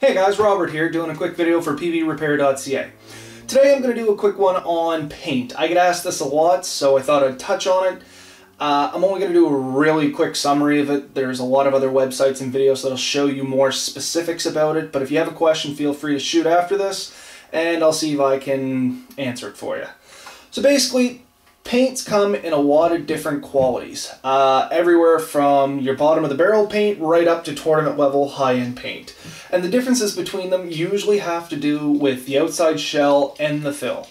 Hey guys, Robert here doing a quick video for pbrepair.ca. Today I'm going to do a quick one on paint. I get asked this a lot, so I thought I'd touch on it. Uh, I'm only going to do a really quick summary of it. There's a lot of other websites and videos that'll show you more specifics about it, but if you have a question, feel free to shoot after this, and I'll see if I can answer it for you. So basically, Paints come in a lot of different qualities, uh, everywhere from your bottom of the barrel paint right up to tournament level high-end paint. And the differences between them usually have to do with the outside shell and the fill.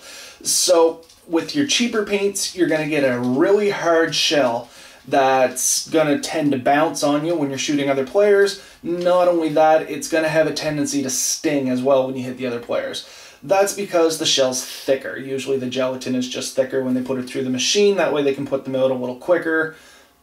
So with your cheaper paints, you're going to get a really hard shell that's going to tend to bounce on you when you're shooting other players. Not only that, it's going to have a tendency to sting as well when you hit the other players. That's because the shell's thicker. Usually the gelatin is just thicker when they put it through the machine. That way they can put them out a little quicker,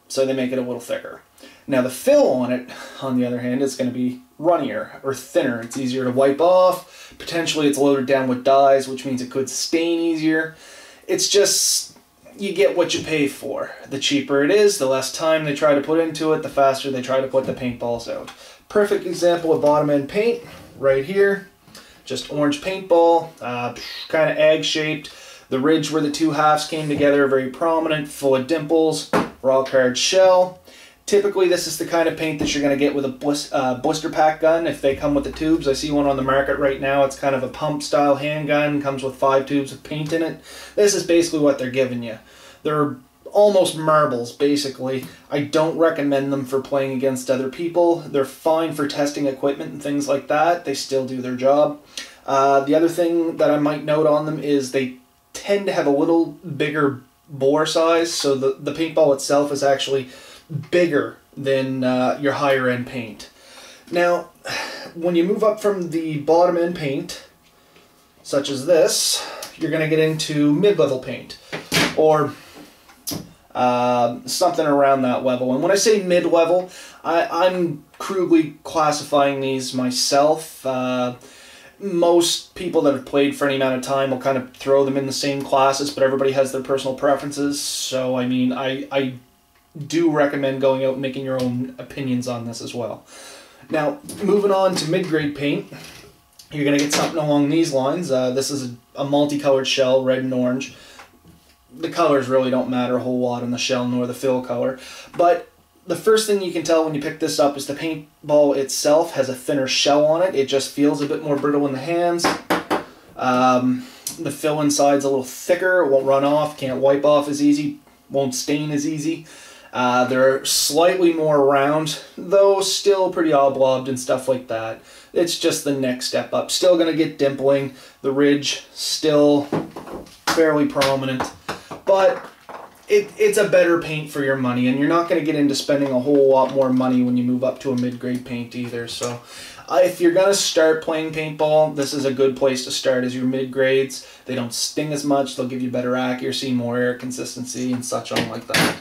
so they make it a little thicker. Now the fill on it, on the other hand, is going to be runnier or thinner. It's easier to wipe off. Potentially it's loaded down with dyes, which means it could stain easier. It's just, you get what you pay for. The cheaper it is, the less time they try to put into it, the faster they try to put the paintballs out. Perfect example of bottom end paint, right here just orange paintball, uh, kind of egg shaped. The ridge where the two halves came together, very prominent, full of dimples, raw card shell. Typically, this is the kind of paint that you're going to get with a uh, blister pack gun if they come with the tubes. I see one on the market right now. It's kind of a pump style handgun, comes with five tubes of paint in it. This is basically what they're giving you. They're almost marbles, basically. I don't recommend them for playing against other people. They're fine for testing equipment and things like that. They still do their job. Uh, the other thing that I might note on them is they tend to have a little bigger bore size, so the, the paintball itself is actually bigger than uh, your higher end paint. Now, when you move up from the bottom end paint, such as this, you're going to get into mid-level paint, or uh, something around that level. And when I say mid-level, I, am crudely classifying these myself. Uh, most people that have played for any amount of time will kind of throw them in the same classes, but everybody has their personal preferences. So, I mean, I, I do recommend going out and making your own opinions on this as well. Now, moving on to mid-grade paint, you're going to get something along these lines. Uh, this is a, a multicolored shell, red and orange the colors really don't matter a whole lot on the shell nor the fill color. But the first thing you can tell when you pick this up is the paintball itself has a thinner shell on it. It just feels a bit more brittle in the hands. Um, the fill inside's a little thicker. It won't run off. Can't wipe off as easy. Won't stain as easy. Uh, they're slightly more round, though still pretty oblobbed and stuff like that. It's just the next step up. Still going to get dimpling. The ridge still fairly prominent but it, it's a better paint for your money, and you're not going to get into spending a whole lot more money when you move up to a mid-grade paint either. So uh, if you're going to start playing paintball, this is a good place to start as your mid-grades. They don't sting as much, they'll give you better accuracy, more air consistency, and such on like that.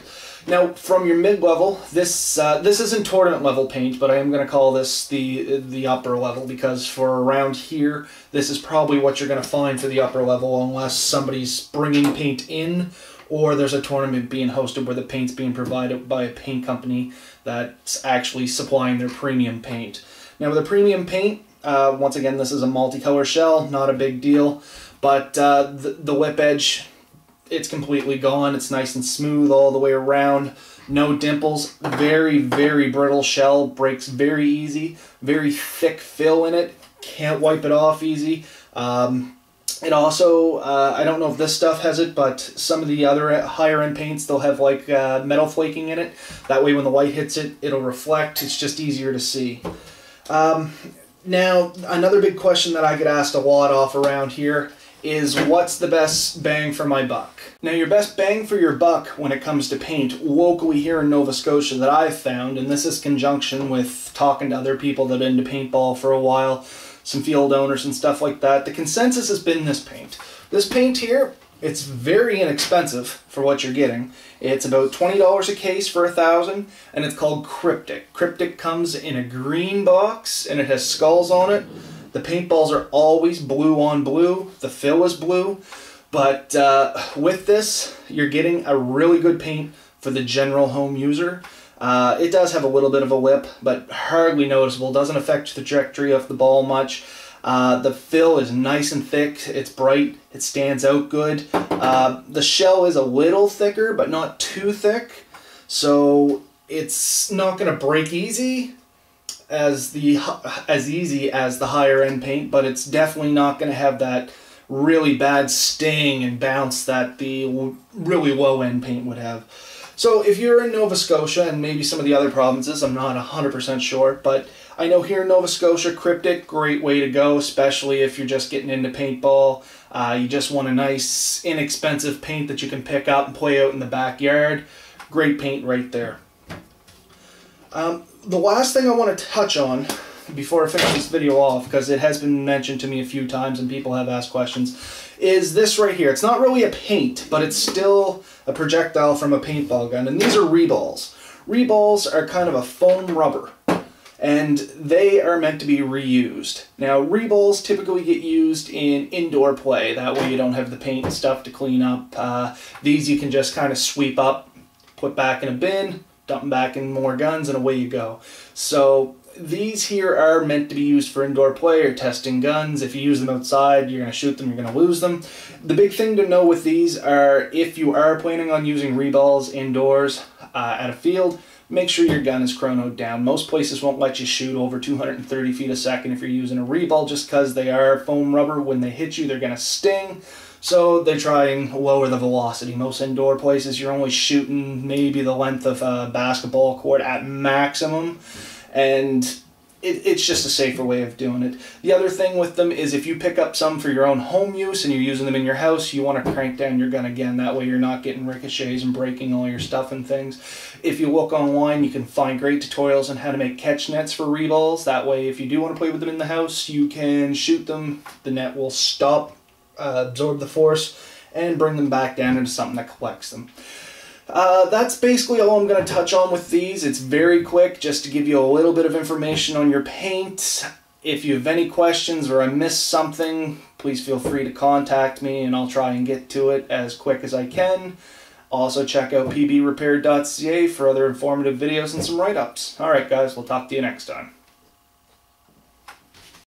Now, from your mid-level, this uh, this isn't tournament level paint, but I am going to call this the the upper level because for around here, this is probably what you're going to find for the upper level unless somebody's bringing paint in or there's a tournament being hosted where the paint's being provided by a paint company that's actually supplying their premium paint. Now, with a premium paint, uh, once again, this is a multicolor shell, not a big deal, but uh, the, the lip edge it's completely gone. It's nice and smooth all the way around. No dimples. Very, very brittle shell. Breaks very easy. Very thick fill in it. Can't wipe it off easy. Um, it also, uh, I don't know if this stuff has it, but some of the other higher end paints, they'll have like uh, metal flaking in it. That way when the light hits it, it'll reflect. It's just easier to see. Um, now, another big question that I get asked a lot off around here is what's the best bang for my buck? Now your best bang for your buck when it comes to paint locally here in Nova Scotia that I've found, and this is conjunction with talking to other people that are into paintball for a while, some field owners and stuff like that, the consensus has been this paint. This paint here, it's very inexpensive for what you're getting. It's about $20 a case for a thousand, and it's called Cryptic. Cryptic comes in a green box, and it has skulls on it. The paintballs are always blue on blue. The fill is blue. But uh, with this, you're getting a really good paint for the general home user. Uh, it does have a little bit of a lip, but hardly noticeable. Doesn't affect the trajectory of the ball much. Uh, the fill is nice and thick. It's bright. It stands out good. Uh, the shell is a little thicker, but not too thick. So it's not going to break easy as the as easy as the higher end paint, but it's definitely not going to have that really bad sting and bounce that the really low end paint would have. So if you're in Nova Scotia and maybe some of the other provinces, I'm not 100% sure, but I know here in Nova Scotia, Cryptic, great way to go, especially if you're just getting into paintball. Uh, you just want a nice, inexpensive paint that you can pick up and play out in the backyard. Great paint right there. Um, the last thing I want to touch on before I finish this video off, because it has been mentioned to me a few times and people have asked questions, is this right here. It's not really a paint, but it's still a projectile from a paintball gun, and these are reballs. Reballs are kind of a foam rubber, and they are meant to be reused. Now, reballs typically get used in indoor play. That way you don't have the paint and stuff to clean up. Uh, these you can just kind of sweep up, put back in a bin, dump them back in more guns, and away you go. So these here are meant to be used for indoor play or testing guns. If you use them outside, you're going to shoot them, you're going to lose them. The big thing to know with these are if you are planning on using reballs indoors uh, at a field, make sure your gun is chronoed down. Most places won't let you shoot over 230 feet a second if you're using a reball just because they are foam rubber. When they hit you, they're going to sting. So they're trying to lower the velocity. Most indoor places, you're only shooting maybe the length of a basketball court at maximum and it, it's just a safer way of doing it. The other thing with them is if you pick up some for your own home use and you're using them in your house, you want to crank down your gun again. That way you're not getting ricochets and breaking all your stuff and things. If you look online, you can find great tutorials on how to make catch nets for reballs. That way if you do want to play with them in the house, you can shoot them. The net will stop, uh, absorb the force, and bring them back down into something that collects them. Uh, that's basically all I'm going to touch on with these. It's very quick just to give you a little bit of information on your paint. If you have any questions or I missed something, please feel free to contact me and I'll try and get to it as quick as I can. Also check out pbrepair.ca for other informative videos and some write-ups. Alright guys, we'll talk to you next time.